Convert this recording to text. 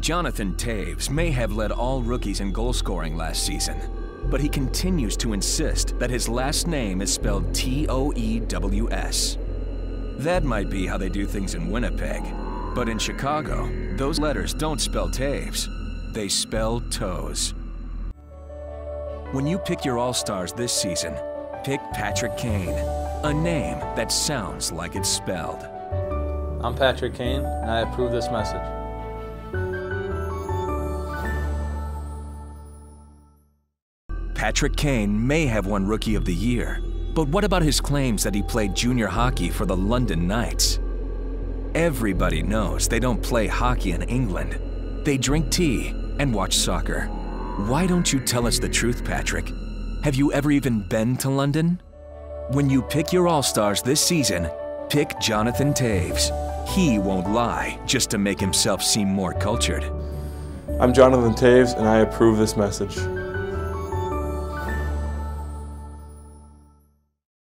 Jonathan Toews may have led all rookies in goal scoring last season, but he continues to insist that his last name is spelled T-O-E-W-S. That might be how they do things in Winnipeg, but in Chicago, those letters don't spell Taves, they spell toes. When you pick your All-Stars this season, pick Patrick Kane, a name that sounds like it's spelled. I'm Patrick Kane, and I approve this message. Patrick Kane may have won Rookie of the Year, but what about his claims that he played junior hockey for the London Knights? Everybody knows they don't play hockey in England. They drink tea and watch soccer. Why don't you tell us the truth, Patrick? Have you ever even been to London? When you pick your All-Stars this season, pick Jonathan Toews. He won't lie just to make himself seem more cultured. I'm Jonathan Toews, and I approve this message.